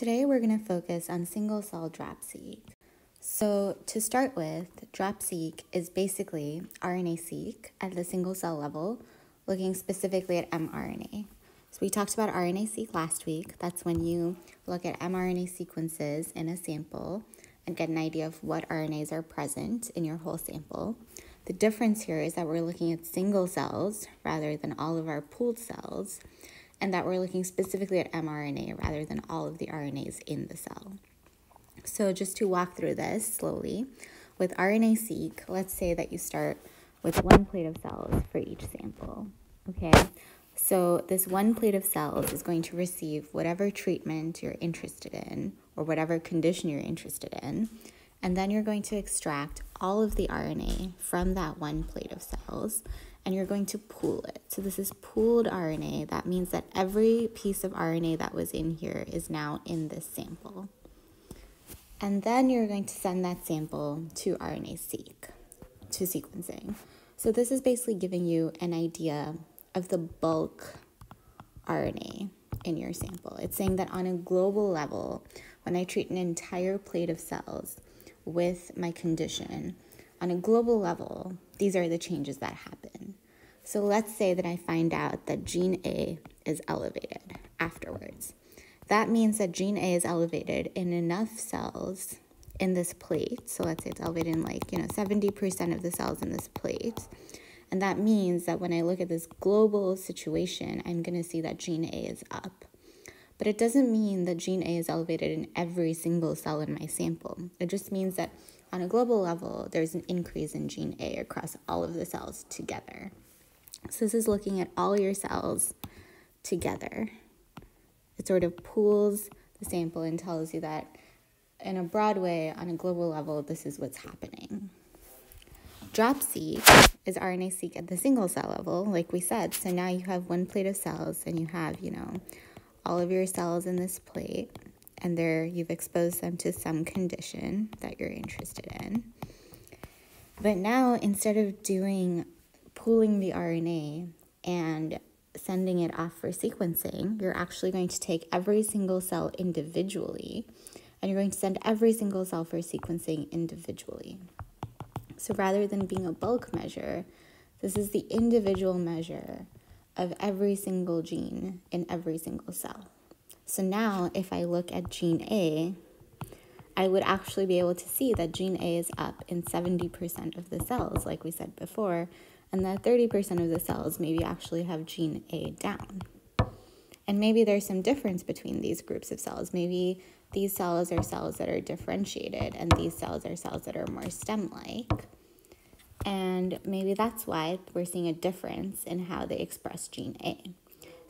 Today we're going to focus on single cell DropSeq. So to start with, DropSeq is basically RNA-seq at the single cell level, looking specifically at mRNA. So we talked about RNA-seq last week. That's when you look at mRNA sequences in a sample and get an idea of what RNAs are present in your whole sample. The difference here is that we're looking at single cells rather than all of our pooled cells and that we're looking specifically at mRNA rather than all of the RNAs in the cell. So just to walk through this slowly, with RNA-seq, let's say that you start with one plate of cells for each sample, okay? So this one plate of cells is going to receive whatever treatment you're interested in or whatever condition you're interested in, and then you're going to extract all of the RNA from that one plate of cells and you're going to pool it. So this is pooled RNA. That means that every piece of RNA that was in here is now in this sample. And then you're going to send that sample to RNA-seq, to sequencing. So this is basically giving you an idea of the bulk RNA in your sample. It's saying that on a global level, when I treat an entire plate of cells with my condition, on a global level, these are the changes that happen. So let's say that I find out that gene A is elevated afterwards. That means that gene A is elevated in enough cells in this plate. So let's say it's elevated in like, you know, 70% of the cells in this plate. And that means that when I look at this global situation, I'm going to see that gene A is up. But it doesn't mean that gene A is elevated in every single cell in my sample. It just means that on a global level, there's an increase in gene A across all of the cells together. So this is looking at all your cells together. It sort of pools the sample and tells you that in a broad way, on a global level, this is what's happening. DropSeq is RNA-seq at the single cell level, like we said. So now you have one plate of cells and you have, you know, all of your cells in this plate and there you've exposed them to some condition that you're interested in. But now instead of doing pooling the RNA and sending it off for sequencing, you're actually going to take every single cell individually and you're going to send every single cell for sequencing individually. So rather than being a bulk measure, this is the individual measure of every single gene in every single cell. So now if I look at gene A, I would actually be able to see that gene A is up in 70% of the cells, like we said before, and that 30% of the cells maybe actually have gene A down. And maybe there's some difference between these groups of cells. Maybe these cells are cells that are differentiated, and these cells are cells that are more stem-like. And maybe that's why we're seeing a difference in how they express gene A.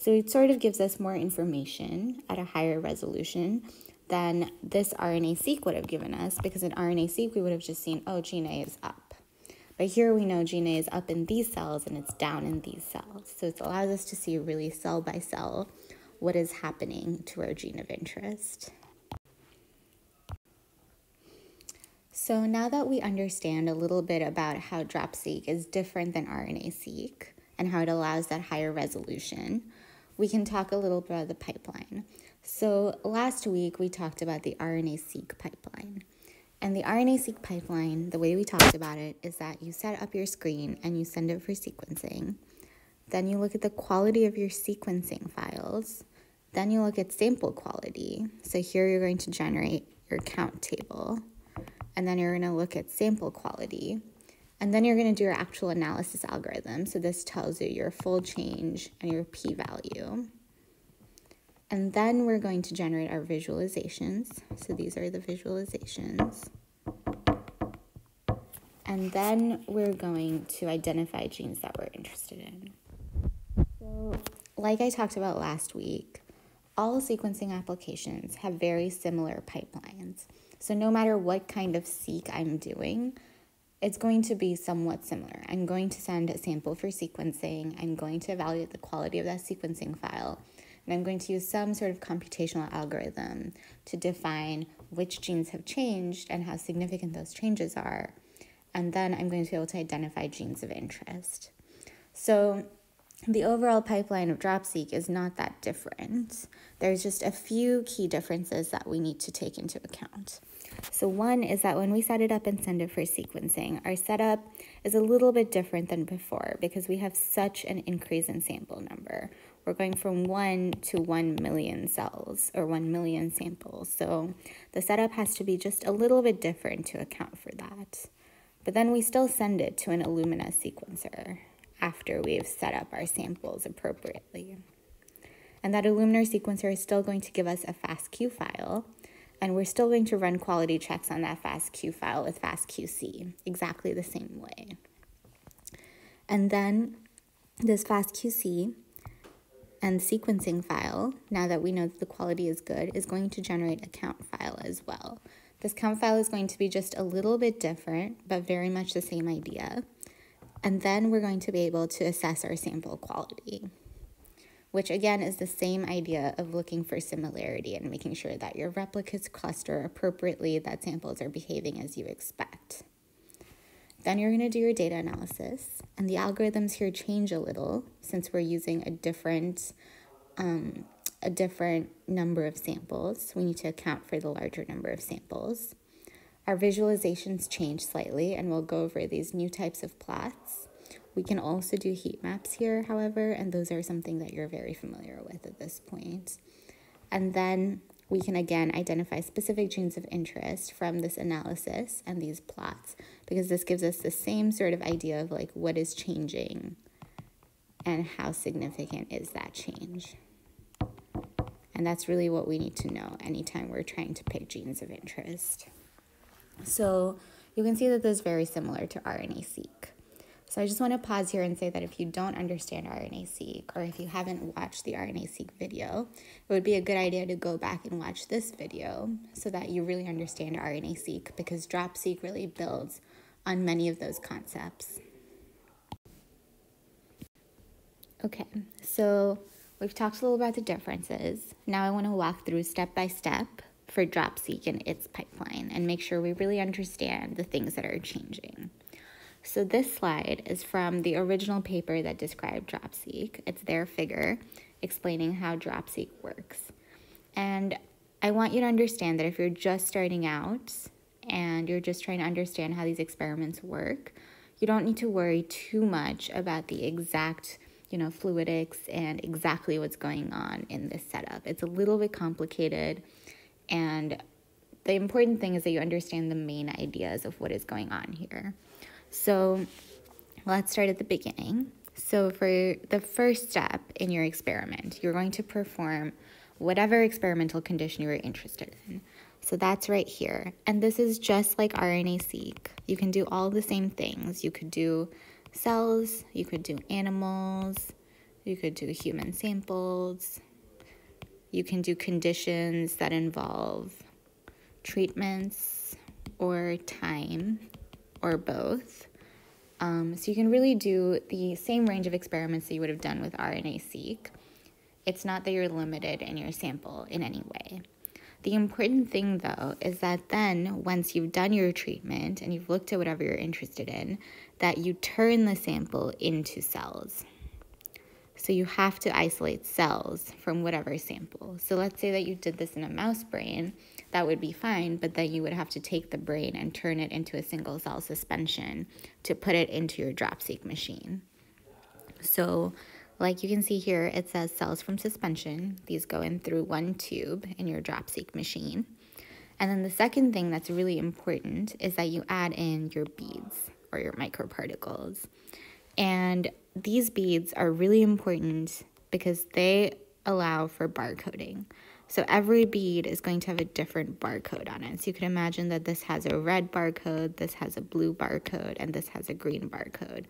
So it sort of gives us more information at a higher resolution than this RNA-seq would have given us because in RNA-seq we would have just seen, oh, gene A is up. But here we know gene A is up in these cells and it's down in these cells. So it allows us to see really cell by cell what is happening to our gene of interest. So now that we understand a little bit about how DropSeq is different than RNA-seq and how it allows that higher resolution, we can talk a little bit about the pipeline. So last week we talked about the RNA-seq pipeline. And the RNA-seq pipeline, the way we talked about it is that you set up your screen and you send it for sequencing. Then you look at the quality of your sequencing files. Then you look at sample quality. So here you're going to generate your count table. And then you're going to look at sample quality. And then you're going to do your actual analysis algorithm. So this tells you your full change and your p-value. And then we're going to generate our visualizations. So these are the visualizations. And then we're going to identify genes that we're interested in. So like I talked about last week, all sequencing applications have very similar pipelines. So no matter what kind of seq I'm doing, it's going to be somewhat similar. I'm going to send a sample for sequencing. I'm going to evaluate the quality of that sequencing file. And I'm going to use some sort of computational algorithm to define which genes have changed and how significant those changes are. And then I'm going to be able to identify genes of interest. So the overall pipeline of DropSeq is not that different. There's just a few key differences that we need to take into account. So one is that when we set it up and send it for sequencing, our setup is a little bit different than before because we have such an increase in sample number. We're going from 1 to 1 million cells or 1 million samples. So the setup has to be just a little bit different to account for that. But then we still send it to an Illumina sequencer after we've set up our samples appropriately. And that Illumina sequencer is still going to give us a FASTQ file, and we're still going to run quality checks on that FASTQ file with FastQC, exactly the same way. And then this FastQC and sequencing file, now that we know that the quality is good, is going to generate a count file as well. This count file is going to be just a little bit different, but very much the same idea. And then we're going to be able to assess our sample quality, which again is the same idea of looking for similarity and making sure that your replicates cluster appropriately, that samples are behaving as you expect. Then you're going to do your data analysis, and the algorithms here change a little since we're using a different um, a different number of samples. We need to account for the larger number of samples. Our visualizations change slightly, and we'll go over these new types of plots. We can also do heat maps here, however, and those are something that you're very familiar with at this point. And then we can again identify specific genes of interest from this analysis and these plots because this gives us the same sort of idea of like what is changing and how significant is that change. And that's really what we need to know anytime we're trying to pick genes of interest. So you can see that this is very similar to RNA-seq. So I just want to pause here and say that if you don't understand RNA-seq or if you haven't watched the RNA-seq video, it would be a good idea to go back and watch this video so that you really understand RNA-seq because DropSeq really builds on many of those concepts. Okay, so we've talked a little about the differences. Now I want to walk through step by step for DropSeq and its pipeline and make sure we really understand the things that are changing. So this slide is from the original paper that described DropSeq. It's their figure explaining how DropSeq works. And I want you to understand that if you're just starting out and you're just trying to understand how these experiments work, you don't need to worry too much about the exact, you know, fluidics and exactly what's going on in this setup. It's a little bit complicated and the important thing is that you understand the main ideas of what is going on here. So let's start at the beginning. So, for the first step in your experiment, you're going to perform whatever experimental condition you are interested in. So that's right here. And this is just like RNA-seq. You can do all the same things. You could do cells, you could do animals, you could do human samples, you can do conditions that involve treatments or time or both. Um, so you can really do the same range of experiments that you would have done with RNA-seq. It's not that you're limited in your sample in any way. The important thing, though, is that then once you've done your treatment and you've looked at whatever you're interested in, that you turn the sample into cells. So you have to isolate cells from whatever sample. So let's say that you did this in a mouse brain that would be fine, but then you would have to take the brain and turn it into a single cell suspension to put it into your DropSeq machine. So, like you can see here, it says cells from suspension. These go in through one tube in your DropSeq machine. And then the second thing that's really important is that you add in your beads or your microparticles. And these beads are really important because they allow for barcoding. So every bead is going to have a different barcode on it. So you can imagine that this has a red barcode, this has a blue barcode, and this has a green barcode.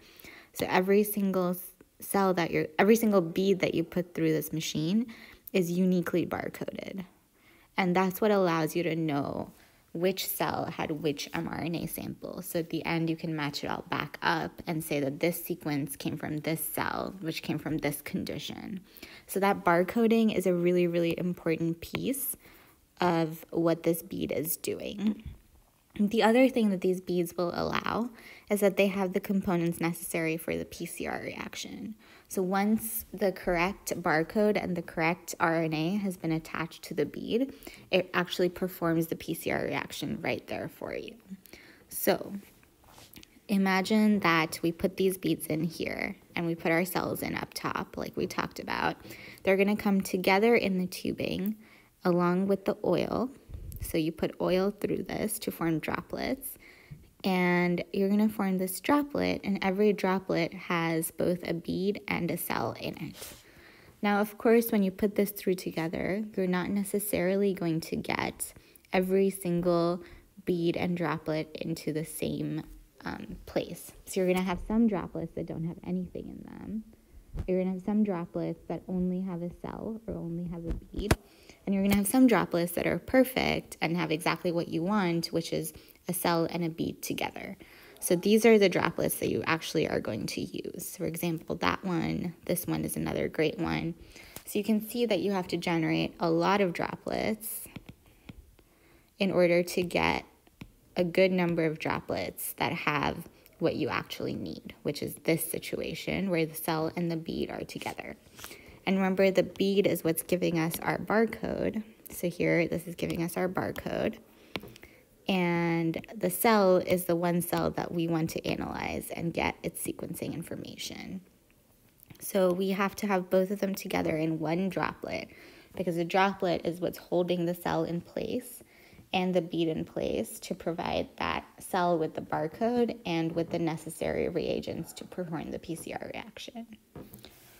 So every single cell that you're, every single bead that you put through this machine is uniquely barcoded. And that's what allows you to know which cell had which mRNA sample. So at the end, you can match it all back up and say that this sequence came from this cell, which came from this condition. So that barcoding is a really, really important piece of what this bead is doing. The other thing that these beads will allow is that they have the components necessary for the PCR reaction. So once the correct barcode and the correct RNA has been attached to the bead, it actually performs the PCR reaction right there for you. So imagine that we put these beads in here and we put our cells in up top, like we talked about. They're going to come together in the tubing along with the oil. So you put oil through this to form droplets. And you're going to form this droplet, and every droplet has both a bead and a cell in it. Now, of course, when you put this through together, you're not necessarily going to get every single bead and droplet into the same um, place. So you're going to have some droplets that don't have anything in them. You're going to have some droplets that only have a cell or only have a bead. And you're going to have some droplets that are perfect and have exactly what you want, which is a cell and a bead together. So these are the droplets that you actually are going to use. For example, that one, this one is another great one. So you can see that you have to generate a lot of droplets in order to get a good number of droplets that have what you actually need, which is this situation where the cell and the bead are together. And remember, the bead is what's giving us our barcode. So here, this is giving us our barcode. And the cell is the one cell that we want to analyze and get its sequencing information. So we have to have both of them together in one droplet because a droplet is what's holding the cell in place and the bead in place to provide that cell with the barcode and with the necessary reagents to perform the PCR reaction.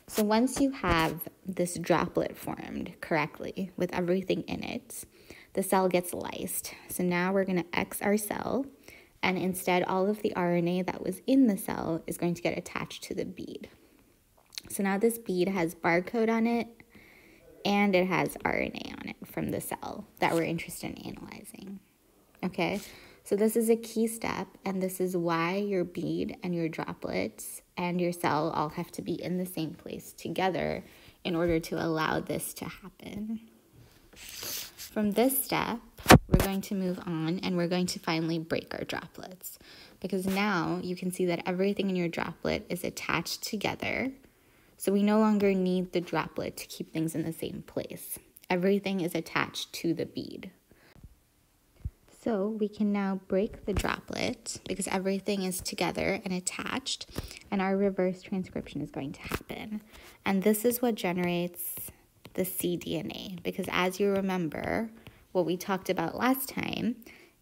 So once you have this droplet formed correctly with everything in it, the cell gets lysed. So now we're going to X our cell, and instead all of the RNA that was in the cell is going to get attached to the bead. So now this bead has barcode on it and it has RNA on it from the cell that we're interested in analyzing. Okay, so this is a key step, and this is why your bead and your droplets and your cell all have to be in the same place together in order to allow this to happen. From this step, we're going to move on and we're going to finally break our droplets because now you can see that everything in your droplet is attached together so we no longer need the droplet to keep things in the same place. Everything is attached to the bead. So we can now break the droplet because everything is together and attached and our reverse transcription is going to happen. And this is what generates the cDNA because as you remember, what we talked about last time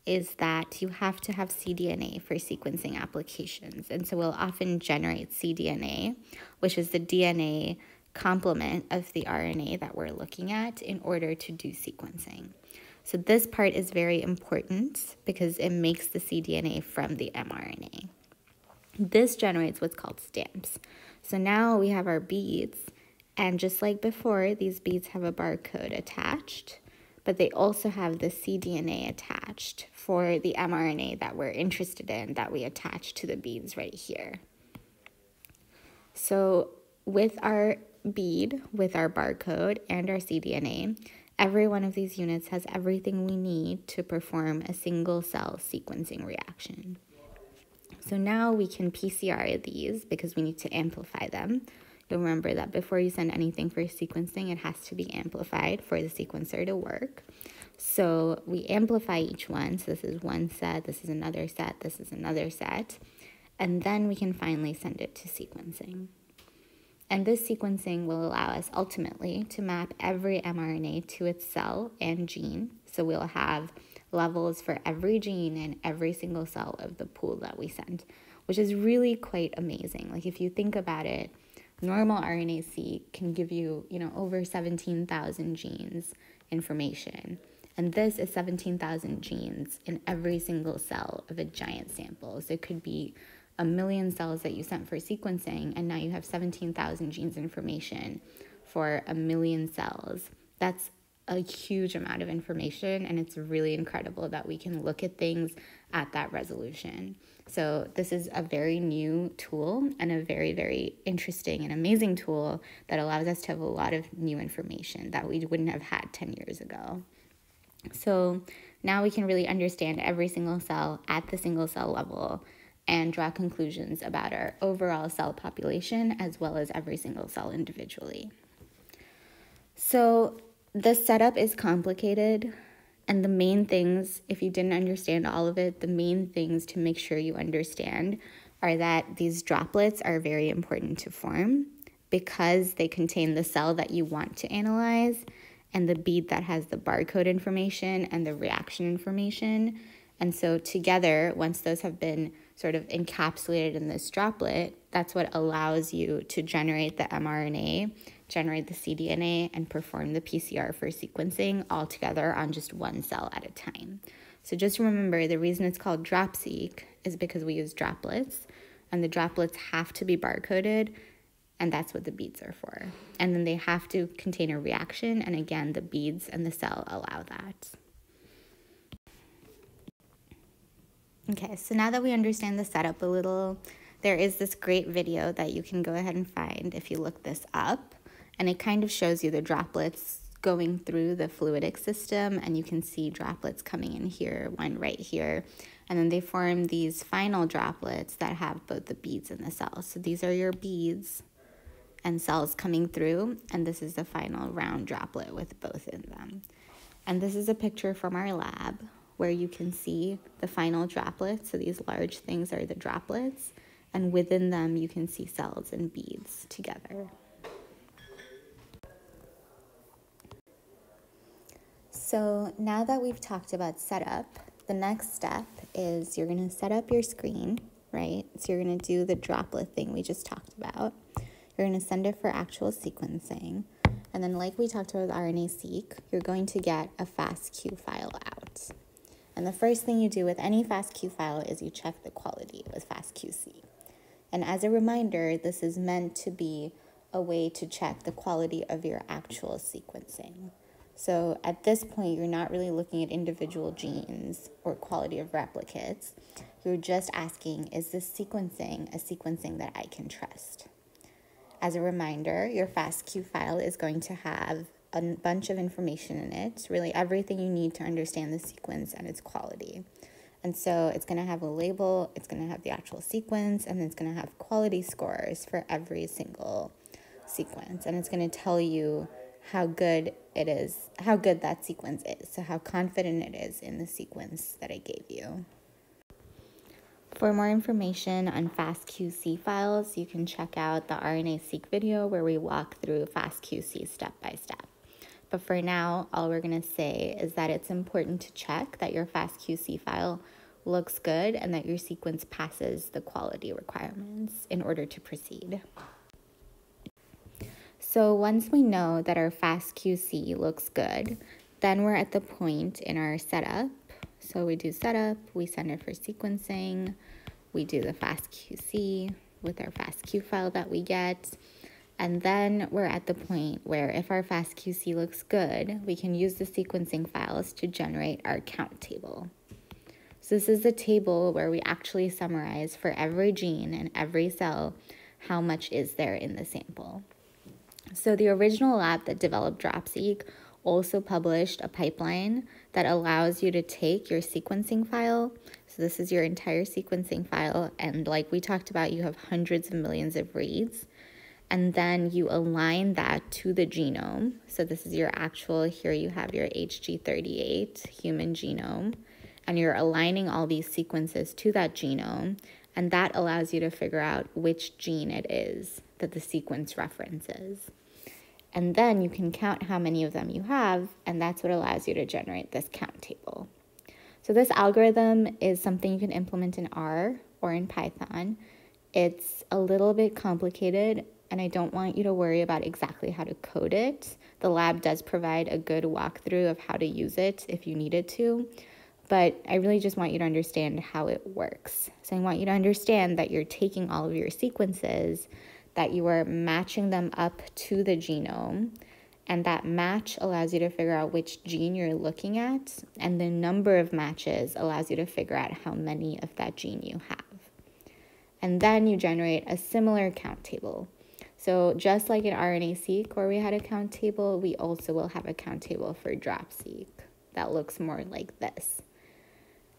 is that you have to have cDNA for sequencing applications. And so we'll often generate cDNA, which is the DNA complement of the RNA that we're looking at in order to do sequencing. So this part is very important because it makes the cDNA from the mRNA. This generates what's called stamps. So now we have our beads, and just like before, these beads have a barcode attached but they also have the cDNA attached for the mRNA that we're interested in that we attach to the beads right here. So with our bead, with our barcode and our cDNA, every one of these units has everything we need to perform a single cell sequencing reaction. So now we can PCR these because we need to amplify them. Remember that before you send anything for sequencing, it has to be amplified for the sequencer to work. So we amplify each one. So this is one set, this is another set, this is another set. And then we can finally send it to sequencing. And this sequencing will allow us ultimately to map every mRNA to its cell and gene. So we'll have levels for every gene in every single cell of the pool that we send, which is really quite amazing. Like if you think about it, normal RNA-seq can give you, you know, over 17,000 genes information. And this is 17,000 genes in every single cell of a giant sample. So it could be a million cells that you sent for sequencing, and now you have 17,000 genes information for a million cells. That's a huge amount of information, and it's really incredible that we can look at things at that resolution. So, this is a very new tool and a very, very interesting and amazing tool that allows us to have a lot of new information that we wouldn't have had 10 years ago. So, now we can really understand every single cell at the single cell level and draw conclusions about our overall cell population as well as every single cell individually. So, the setup is complicated, and the main things, if you didn't understand all of it, the main things to make sure you understand are that these droplets are very important to form because they contain the cell that you want to analyze and the bead that has the barcode information and the reaction information. And so, together, once those have been sort of encapsulated in this droplet, that's what allows you to generate the mRNA, generate the cDNA, and perform the PCR for sequencing all together on just one cell at a time. So, just remember the reason it's called DropSeq is because we use droplets, and the droplets have to be barcoded and that's what the beads are for. And then they have to contain a reaction, and again, the beads and the cell allow that. Okay, so now that we understand the setup a little, there is this great video that you can go ahead and find if you look this up, and it kind of shows you the droplets going through the fluidic system, and you can see droplets coming in here, one right here, and then they form these final droplets that have both the beads and the cells. So these are your beads, and cells coming through, and this is the final round droplet with both in them. And this is a picture from our lab where you can see the final droplets. So these large things are the droplets, and within them you can see cells and beads together. So now that we've talked about setup, the next step is you're going to set up your screen, right? So you're going to do the droplet thing we just talked about. You're going to send it for actual sequencing. And then, like we talked about with RNA-seq, you're going to get a FASTQ file out. And the first thing you do with any FASTQ file is you check the quality with FastQC. And as a reminder, this is meant to be a way to check the quality of your actual sequencing. So at this point, you're not really looking at individual genes or quality of replicates. You're just asking, is this sequencing a sequencing that I can trust? As a reminder, your FASTQ file is going to have a bunch of information in it, really everything you need to understand the sequence and its quality. And so it's going to have a label, it's going to have the actual sequence, and it's going to have quality scores for every single sequence. And it's going to tell you how good it is, how good that sequence is, so how confident it is in the sequence that I gave you. For more information on FastQC files, you can check out the RNA-seq video where we walk through FastQC step by step. But for now, all we're going to say is that it's important to check that your FastQC file looks good and that your sequence passes the quality requirements in order to proceed. So once we know that our FastQC looks good, then we're at the point in our setup so we do setup, we send it for sequencing, we do the FastQC with our FastQ file that we get. And then we're at the point where if our FastQC looks good, we can use the sequencing files to generate our count table. So this is a table where we actually summarize for every gene and every cell how much is there in the sample. So the original lab that developed DropSeq also published a pipeline that allows you to take your sequencing file. So this is your entire sequencing file. And like we talked about, you have hundreds of millions of reads. And then you align that to the genome. So this is your actual, here you have your HG38 human genome. And you're aligning all these sequences to that genome. And that allows you to figure out which gene it is that the sequence references. And then you can count how many of them you have, and that's what allows you to generate this count table. So this algorithm is something you can implement in R or in Python. It's a little bit complicated, and I don't want you to worry about exactly how to code it. The lab does provide a good walkthrough of how to use it if you needed to, but I really just want you to understand how it works. So I want you to understand that you're taking all of your sequences that you are matching them up to the genome. And that match allows you to figure out which gene you're looking at, and the number of matches allows you to figure out how many of that gene you have. And then you generate a similar count table. So just like in RNA-seq where we had a count table, we also will have a count table for DropSeq that looks more like this.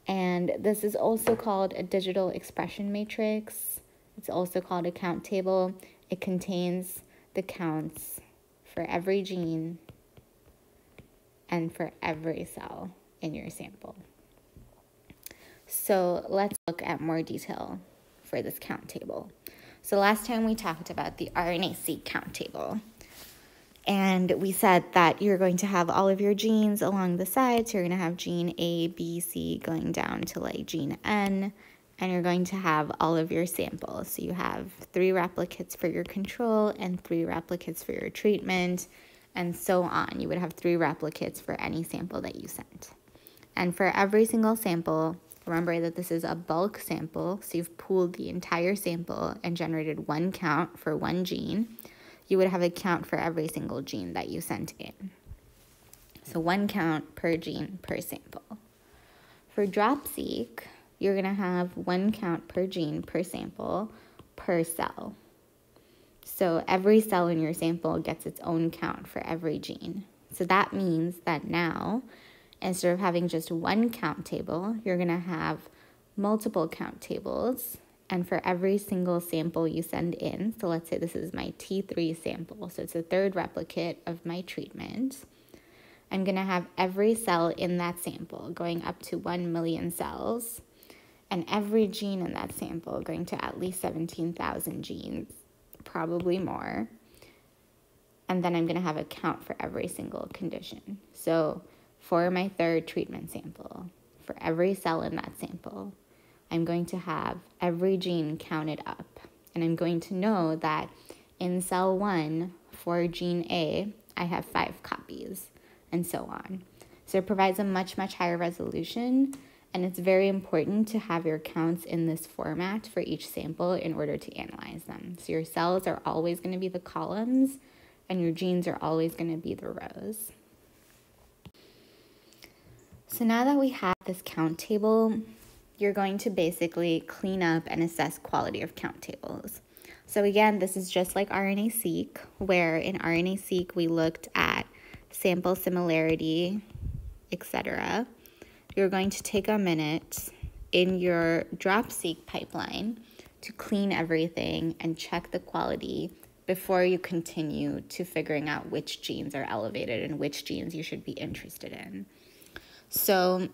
And this is also called a digital expression matrix. It's also called a count table. It contains the counts for every gene and for every cell in your sample. So let's look at more detail for this count table. So last time we talked about the RNA-seq count table. And we said that you're going to have all of your genes along the sides. You're going to have gene A, B, C going down to like gene N. And you're going to have all of your samples. So you have three replicates for your control and three replicates for your treatment and so on. You would have three replicates for any sample that you sent. And for every single sample, remember that this is a bulk sample, so you've pooled the entire sample and generated one count for one gene. You would have a count for every single gene that you sent in. So one count per gene per sample. For DropSeq, you're going to have one count per gene per sample per cell. So every cell in your sample gets its own count for every gene. So that means that now, instead of having just one count table, you're going to have multiple count tables. And for every single sample you send in, so let's say this is my T3 sample, so it's a third replicate of my treatment. I'm going to have every cell in that sample going up to 1 million cells, and every gene in that sample going to at least 17,000 genes probably more. And then I'm going to have a count for every single condition. So for my third treatment sample, for every cell in that sample, I'm going to have every gene counted up. And I'm going to know that in cell one, for gene A, I have five copies, and so on. So it provides a much, much higher resolution and it's very important to have your counts in this format for each sample in order to analyze them. So your cells are always going to be the columns and your genes are always going to be the rows. So now that we have this count table, you're going to basically clean up and assess quality of count tables. So again, this is just like RNA-seq, where in RNA-seq we looked at sample similarity, etc you're going to take a minute in your DropSeq pipeline to clean everything and check the quality before you continue to figuring out which genes are elevated and which genes you should be interested in. So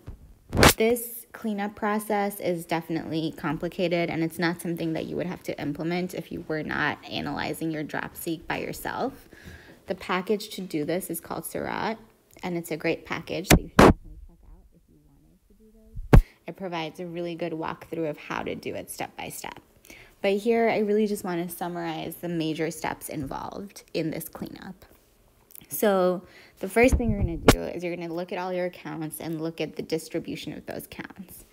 this cleanup process is definitely complicated and it's not something that you would have to implement if you were not analyzing your DropSeq by yourself. The package to do this is called Seurat and it's a great package that you it provides a really good walkthrough of how to do it step by step. But here, I really just want to summarize the major steps involved in this cleanup. So, the first thing you're going to do is you're going to look at all your accounts and look at the distribution of those counts.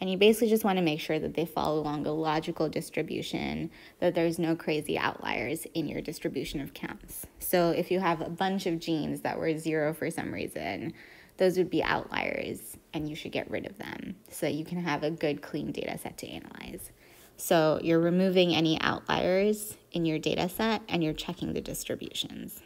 And you basically just want to make sure that they follow along a logical distribution, that there's no crazy outliers in your distribution of counts. So, if you have a bunch of genes that were zero for some reason, those would be outliers and you should get rid of them so that you can have a good clean data set to analyze. So you're removing any outliers in your data set and you're checking the distributions.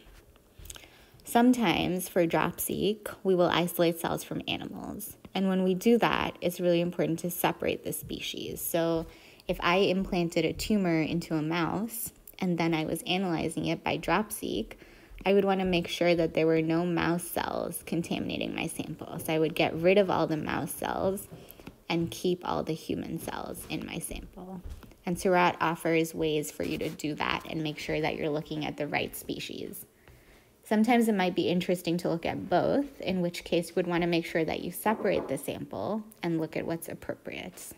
Sometimes for DropSeq, we will isolate cells from animals. And when we do that, it's really important to separate the species. So if I implanted a tumor into a mouse and then I was analyzing it by DropSeq, I would want to make sure that there were no mouse cells contaminating my sample. So I would get rid of all the mouse cells and keep all the human cells in my sample. And Seurat offers ways for you to do that and make sure that you're looking at the right species. Sometimes it might be interesting to look at both, in which case you would want to make sure that you separate the sample and look at what's appropriate.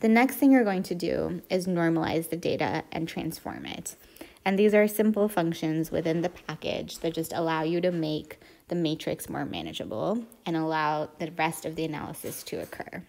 The next thing you're going to do is normalize the data and transform it. And these are simple functions within the package that just allow you to make the matrix more manageable and allow the rest of the analysis to occur.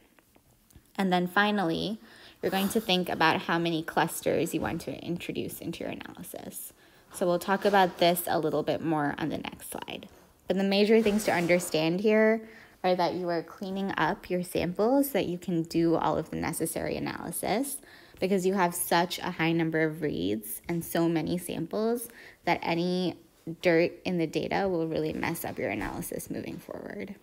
And then finally, you're going to think about how many clusters you want to introduce into your analysis. So we'll talk about this a little bit more on the next slide. But the major things to understand here are that you are cleaning up your samples so that you can do all of the necessary analysis because you have such a high number of reads and so many samples that any dirt in the data will really mess up your analysis moving forward.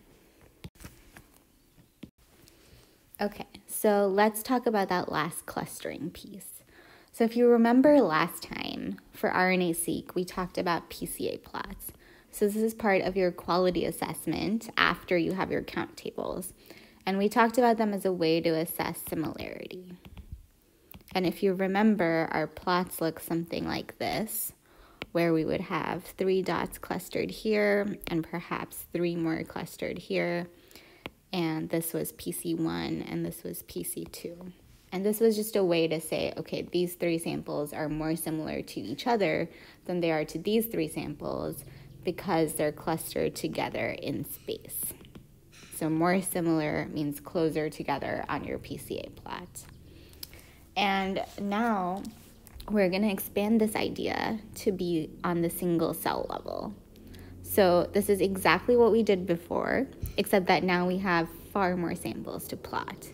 Okay, so let's talk about that last clustering piece. So if you remember last time for RNA-seq, we talked about PCA plots. So this is part of your quality assessment after you have your count tables. And we talked about them as a way to assess similarity. And if you remember, our plots look something like this, where we would have three dots clustered here and perhaps three more clustered here. And this was PC1 and this was PC2. And this was just a way to say, okay, these three samples are more similar to each other than they are to these three samples because they're clustered together in space. So more similar means closer together on your PCA plot. And now we're going to expand this idea to be on the single cell level. So this is exactly what we did before, except that now we have far more samples to plot.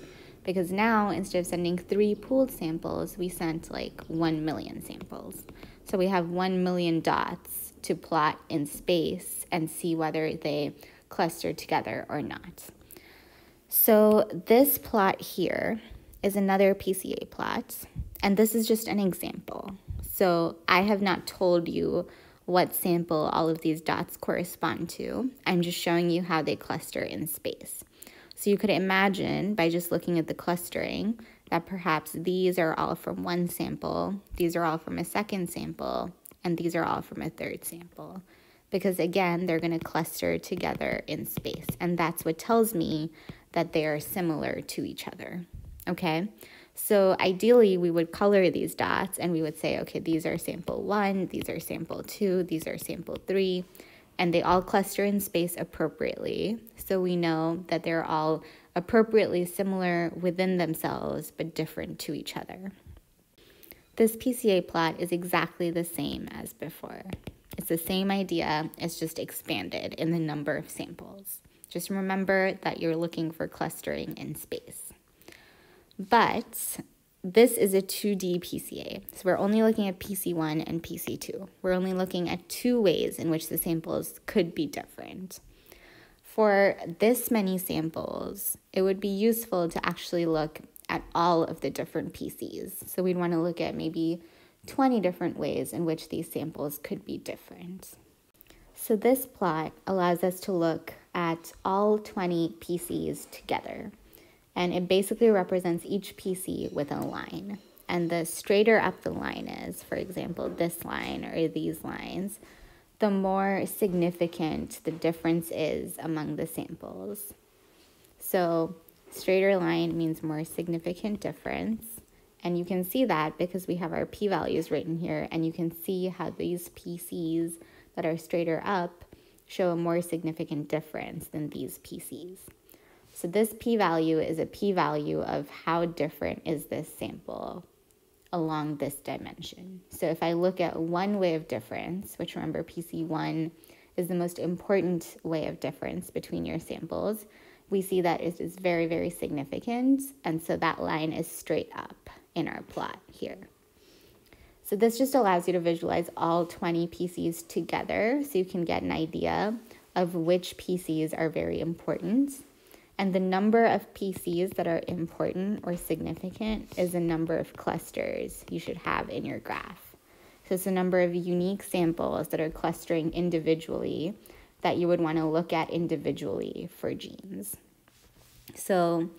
Because now, instead of sending three pooled samples, we sent like 1 million samples. So we have 1 million dots to plot in space and see whether they cluster together or not. So this plot here is another PCA plot, and this is just an example. So I have not told you what sample all of these dots correspond to. I'm just showing you how they cluster in space. So you could imagine by just looking at the clustering that perhaps these are all from one sample, these are all from a second sample, and these are all from a third sample. Because again, they're going to cluster together in space. And that's what tells me that they are similar to each other. Okay? So ideally, we would color these dots and we would say, okay, these are sample one, these are sample two, these are sample three, and they all cluster in space appropriately. So we know that they're all appropriately similar within themselves, but different to each other. This PCA plot is exactly the same as before. It's the same idea, it's just expanded in the number of samples. Just remember that you're looking for clustering in space. But this is a 2D PCA. So we're only looking at PC1 and PC2. We're only looking at two ways in which the samples could be different. For this many samples, it would be useful to actually look at all of the different PCs. So we'd want to look at maybe 20 different ways in which these samples could be different. So this plot allows us to look at all 20 PCs together. And it basically represents each PC with a line. And the straighter up the line is, for example, this line or these lines, the more significant the difference is among the samples. So straighter line means more significant difference. And you can see that because we have our p-values written here, and you can see how these PCs that are straighter up show a more significant difference than these PCs. So this p-value is a p-value of how different is this sample along this dimension. So if I look at one way of difference, which remember PC1 is the most important way of difference between your samples, we see that it is very, very significant. And so that line is straight up in our plot here. So this just allows you to visualize all 20 PCs together so you can get an idea of which PCs are very important. And the number of PCs that are important or significant is the number of clusters you should have in your graph. So it's the number of unique samples that are clustering individually that you would want to look at individually for genes. So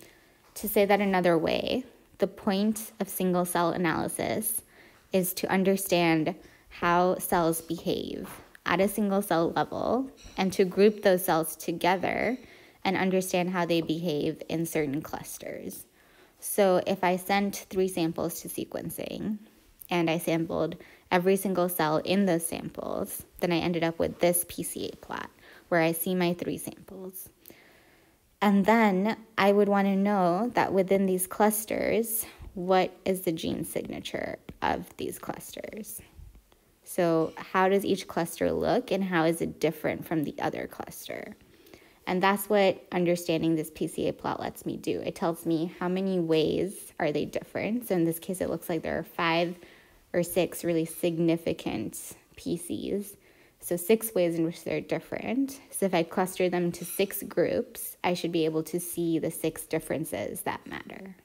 to say that another way, the point of single cell analysis is to understand how cells behave at a single cell level and to group those cells together and understand how they behave in certain clusters. So if I sent three samples to sequencing and I sampled every single cell in those samples, then I ended up with this PCA plot where I see my three samples. And then I would want to know that within these clusters, what is the gene signature of these clusters? So, how does each cluster look and how is it different from the other cluster? And that's what understanding this PCA plot lets me do. It tells me how many ways are they different. So in this case, it looks like there are five or six really significant PCs. So, six ways in which they're different. So, if I cluster them to six groups, I should be able to see the six differences that matter.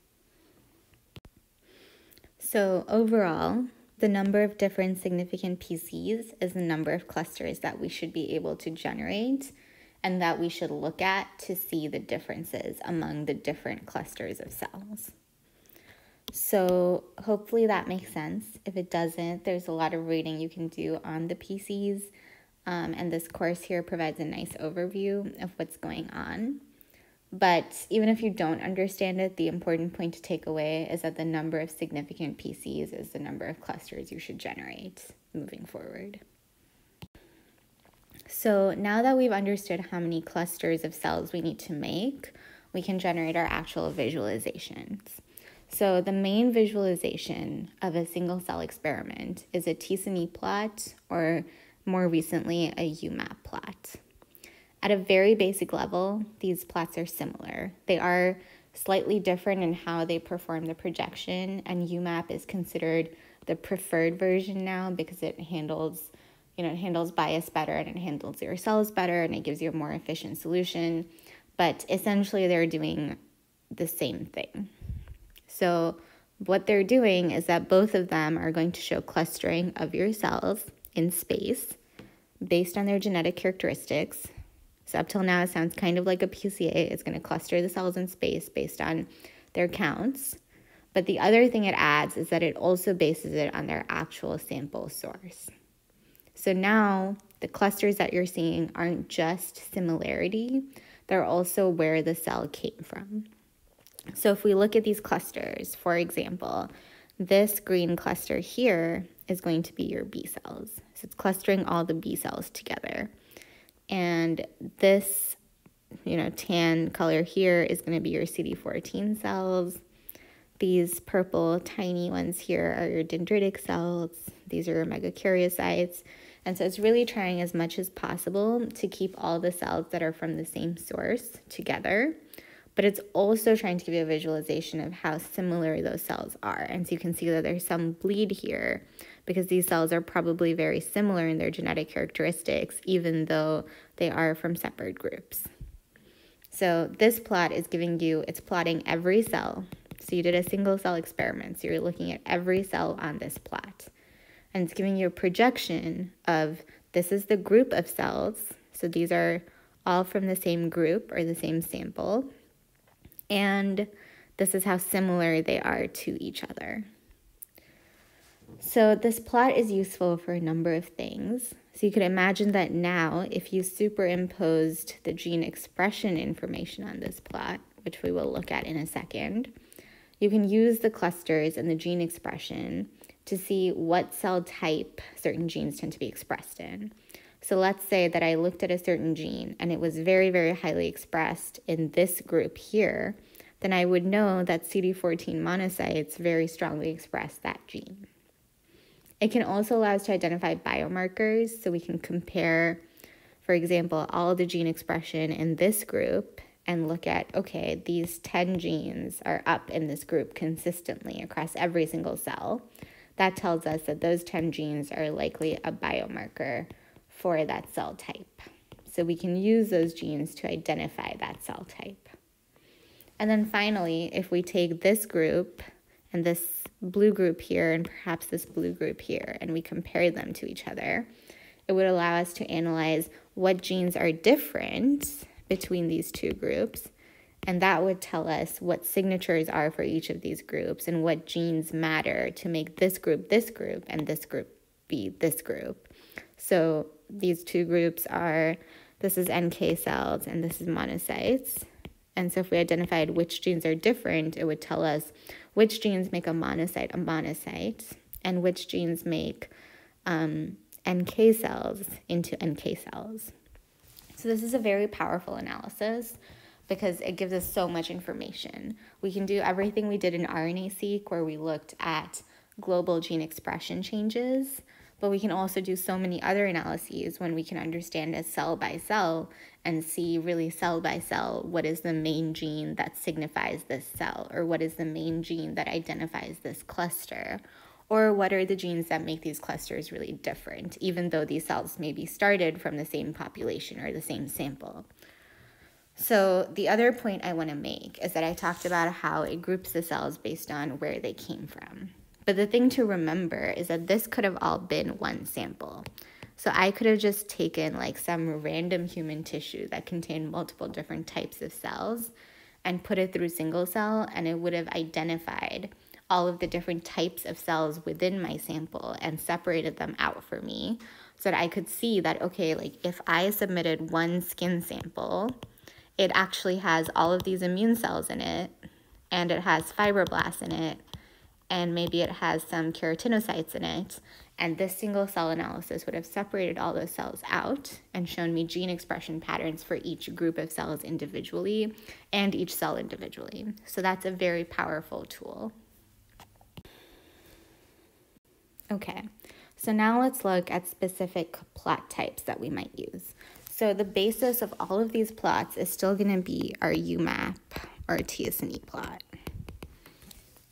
So, overall, the number of different significant PCs is the number of clusters that we should be able to generate and that we should look at to see the differences among the different clusters of cells. So, hopefully, that makes sense. If it doesn't, there's a lot of reading you can do on the PCs um, and this course here provides a nice overview of what's going on. But even if you don't understand it, the important point to take away is that the number of significant PCs is the number of clusters you should generate moving forward. So now that we've understood how many clusters of cells we need to make, we can generate our actual visualizations. So the main visualization of a single cell experiment is a T-SNE plot or more recently a UMAP plot. At a very basic level, these plots are similar. They are slightly different in how they perform the projection, and UMAP is considered the preferred version now because it handles you know, it handles bias better and it handles your cells better and it gives you a more efficient solution. But essentially, they're doing the same thing. So, what they're doing is that both of them are going to show clustering of your cells in space based on their genetic characteristics. So up till now, it sounds kind of like a PCA. It's going to cluster the cells in space based on their counts. But the other thing it adds is that it also bases it on their actual sample source. So now the clusters that you're seeing aren't just similarity, they're also where the cell came from. So if we look at these clusters, for example, this green cluster here is going to be your B cells. So it's clustering all the B cells together. And this, you know, tan color here is going to be your CD14 cells. These purple tiny ones here are your dendritic cells. These are your megakaryocytes. And so it's really trying as much as possible to keep all the cells that are from the same source together but it's also trying to give you a visualization of how similar those cells are. And so you can see that there's some bleed here because these cells are probably very similar in their genetic characteristics, even though they are from separate groups. So this plot is giving you, it's plotting every cell. So you did a single cell experiment. So you're looking at every cell on this plot. And it's giving you a projection of this is the group of cells. So these are all from the same group or the same sample and this is how similar they are to each other. So this plot is useful for a number of things. So you could imagine that now if you superimposed the gene expression information on this plot, which we will look at in a second, you can use the clusters and the gene expression to see what cell type certain genes tend to be expressed in. So let's say that I looked at a certain gene and it was very, very highly expressed in this group here, then I would know that CD14 monocytes very strongly express that gene. It can also allow us to identify biomarkers so we can compare, for example, all the gene expression in this group and look at okay, these 10 genes are up in this group consistently across every single cell. That tells us that those 10 genes are likely a biomarker for that cell type. So we can use those genes to identify that cell type. And then finally, if we take this group and this blue group here and perhaps this blue group here and we compare them to each other, it would allow us to analyze what genes are different between these two groups. And that would tell us what signatures are for each of these groups and what genes matter to make this group this group and this group be this group. So these two groups are this is NK cells and this is monocytes. And so if we identified which genes are different, it would tell us which genes make a monocyte a monocyte and which genes make um, NK cells into NK cells. So this is a very powerful analysis because it gives us so much information. We can do everything we did in RNA-seq where we looked at global gene expression changes but we can also do so many other analyses when we can understand a cell by cell and see really cell by cell what is the main gene that signifies this cell or what is the main gene that identifies this cluster Or what are the genes that make these clusters really different, even though these cells may be started from the same population or the same sample? So, the other point I want to make is that I talked about how it groups the cells based on where they came from. But the thing to remember is that this could have all been one sample. So I could have just taken like some random human tissue that contained multiple different types of cells and put it through single cell, and it would have identified all of the different types of cells within my sample and separated them out for me so that I could see that, okay, like if I submitted one skin sample, it actually has all of these immune cells in it and it has fibroblasts in it and maybe it has some keratinocytes in it. And this single cell analysis would have separated all those cells out and shown me gene expression patterns for each group of cells individually and each cell individually. So that's a very powerful tool. Okay, so now let's look at specific plot types that we might use. So the basis of all of these plots is still going to be our UMAP or T-SNE plot.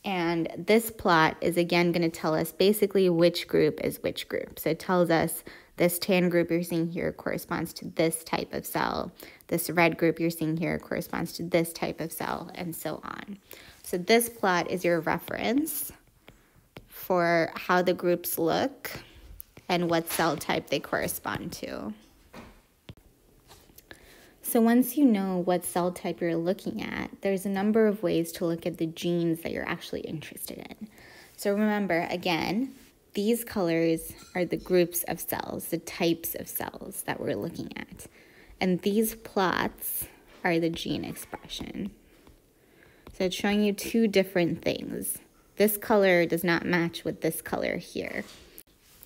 And this plot is again going to tell us basically which group is which group. So it tells us this tan group you're seeing here corresponds to this type of cell. This red group you're seeing here corresponds to this type of cell, and so on. So this plot is your reference for how the groups look and what cell type they correspond to. So once you know what cell type you're looking at, there's a number of ways to look at the genes that you're actually interested in. So remember, again, these colors are the groups of cells, the types of cells that we're looking at. And these plots are the gene expression. So it's showing you two different things. This color does not match with this color here.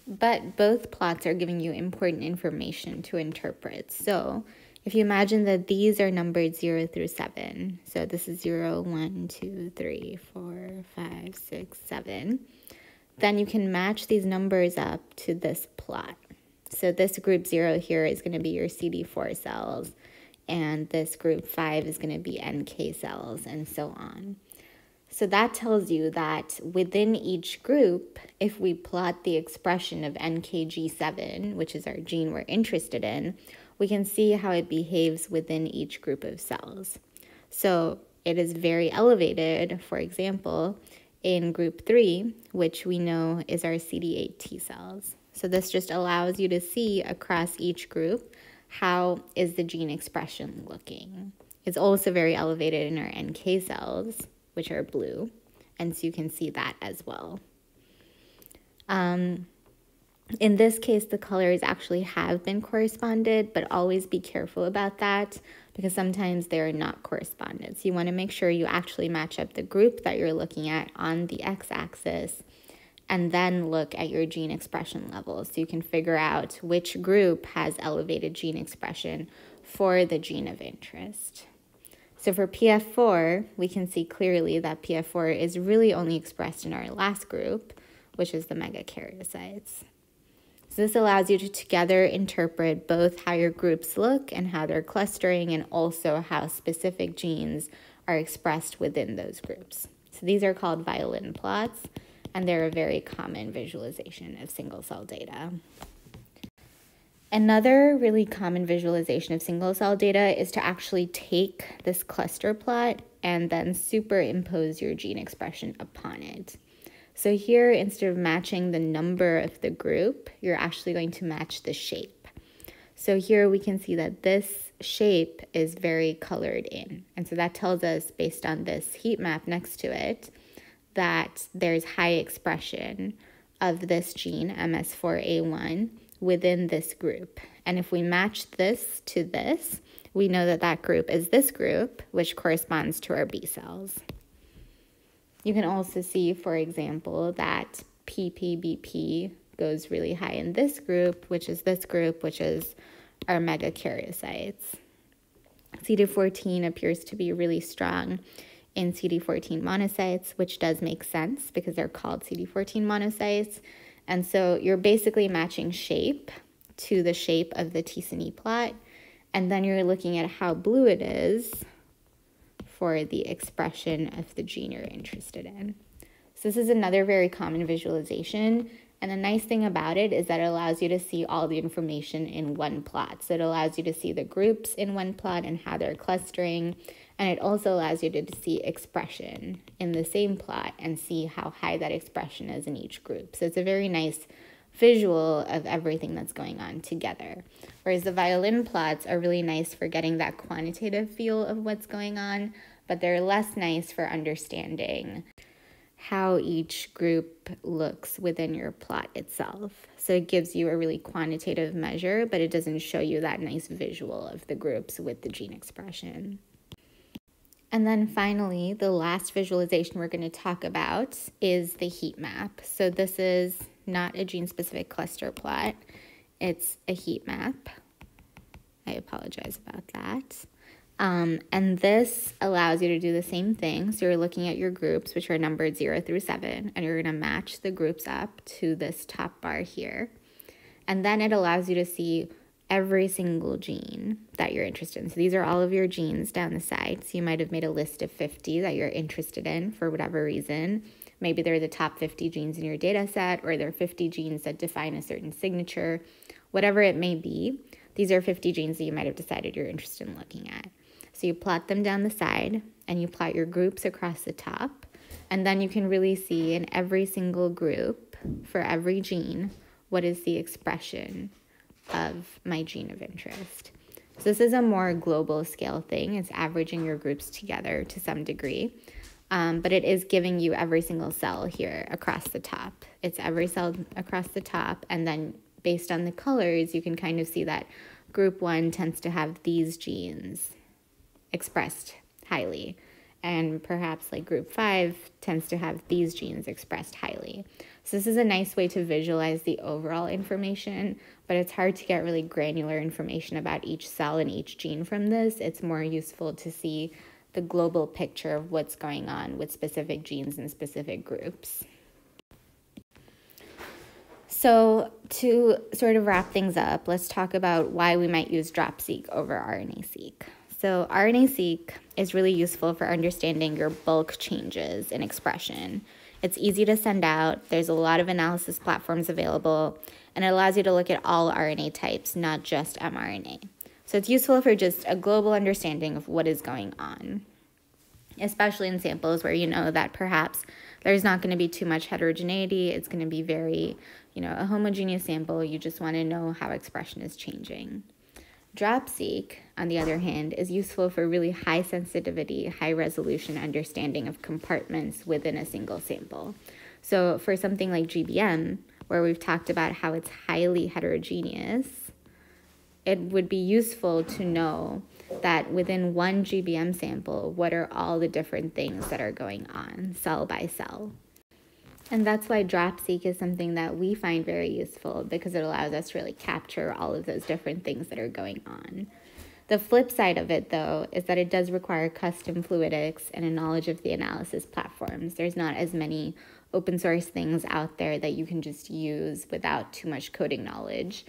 But both plots are giving you important information to interpret. So if you imagine that these are numbered 0 through 7, so this is 0, 1, 2, 3, 4, 5, 6, 7, then you can match these numbers up to this plot. So this group 0 here is going to be your CD4 cells, and this group 5 is going to be NK cells, and so on. So that tells you that within each group, if we plot the expression of NKG7, which is our gene we're interested in, we can see how it behaves within each group of cells. So it is very elevated, for example, in group 3, which we know is our CD8 T cells. So this just allows you to see across each group how is the gene expression looking. It's also very elevated in our NK cells, which are blue, and so you can see that as well. Um, in this case, the colors actually have been corresponded, but always be careful about that because sometimes they're not corresponded. So you want to make sure you actually match up the group that you're looking at on the x-axis and then look at your gene expression levels so you can figure out which group has elevated gene expression for the gene of interest. So for PF4, we can see clearly that PF4 is really only expressed in our last group, which is the megakaryocytes. This allows you to together interpret both how your groups look and how they're clustering and also how specific genes are expressed within those groups. So these are called violin plots and they're a very common visualization of single cell data. Another really common visualization of single cell data is to actually take this cluster plot and then superimpose your gene expression upon it. So here, instead of matching the number of the group, you're actually going to match the shape. So here we can see that this shape is very colored in. And so that tells us, based on this heat map next to it, that there's high expression of this gene, MS4A1, within this group. And if we match this to this, we know that that group is this group, which corresponds to our B cells. You can also see, for example, that PPBP goes really high in this group, which is this group, which is our megakaryocytes. CD14 appears to be really strong in CD14 monocytes, which does make sense because they're called CD14 monocytes. And so you're basically matching shape to the shape of the T-SNE plot, and then you're looking at how blue it is for the expression of the gene you're interested in. So this is another very common visualization. And the nice thing about it is that it allows you to see all the information in one plot. So it allows you to see the groups in one plot and how they're clustering. And it also allows you to see expression in the same plot and see how high that expression is in each group. So it's a very nice visual of everything that's going on together. Whereas the violin plots are really nice for getting that quantitative feel of what's going on, but they're less nice for understanding how each group looks within your plot itself. So it gives you a really quantitative measure, but it doesn't show you that nice visual of the groups with the gene expression. And then finally, the last visualization we're going to talk about is the heat map. So this is not a gene specific cluster plot, it's a heat map. I apologize about that. Um, and this allows you to do the same thing. So you're looking at your groups, which are numbered 0 through 7, and you're going to match the groups up to this top bar here. And then it allows you to see every single gene that you're interested in. So these are all of your genes down the side. So you might have made a list of 50 that you're interested in for whatever reason. Maybe they're the top 50 genes in your data set, or they're 50 genes that define a certain signature. Whatever it may be, these are 50 genes that you might have decided you're interested in looking at. So you plot them down the side and you plot your groups across the top. And then you can really see in every single group for every gene what is the expression of my gene of interest. So this is a more global scale thing. It's averaging your groups together to some degree. Um, but it is giving you every single cell here across the top. It's every cell across the top, and then based on the colors, you can kind of see that group one tends to have these genes expressed highly. And perhaps like group five tends to have these genes expressed highly. So this is a nice way to visualize the overall information, but it's hard to get really granular information about each cell and each gene from this. It's more useful to see the global picture of what's going on with specific genes and specific groups. So, to sort of wrap things up, let's talk about why we might use DropSeq over RNA-seq. So RNA-seq is really useful for understanding your bulk changes in expression. It's easy to send out, there's a lot of analysis platforms available, and it allows you to look at all RNA types, not just mRNA. So it's useful for just a global understanding of what is going on, especially in samples where you know that perhaps there's not going to be too much heterogeneity. It's going to be very, you know, a homogeneous sample. You just want to know how expression is changing. DropSeq, on the other hand, is useful for really high sensitivity, high resolution understanding of compartments within a single sample. So for something like GBM, where we've talked about how it's highly heterogeneous, it would be useful to know that within one GBM sample, what are all the different things that are going on cell by cell. And that's why DropSeq is something that we find very useful because it allows us to really capture all of those different things that are going on. The flip side of it, though, is that it does require custom fluidics and a knowledge of the analysis platforms. There's not as many open source things out there that you can just use without too much coding knowledge.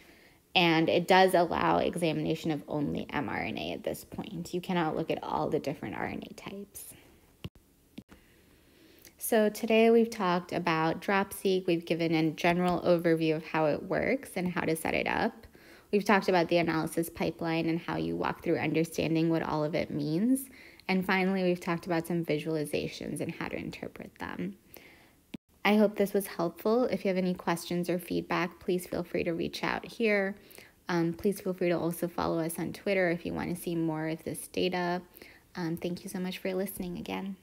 And it does allow examination of only mRNA at this point. You cannot look at all the different RNA types. So today we've talked about DropSeq. We've given a general overview of how it works and how to set it up. We've talked about the analysis pipeline and how you walk through understanding what all of it means. And finally, we've talked about some visualizations and how to interpret them. I hope this was helpful. If you have any questions or feedback, please feel free to reach out here. Um, please feel free to also follow us on Twitter if you want to see more of this data. Um, thank you so much for listening again.